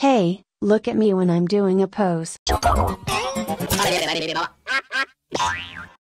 Hey, look at me when I'm doing a pose.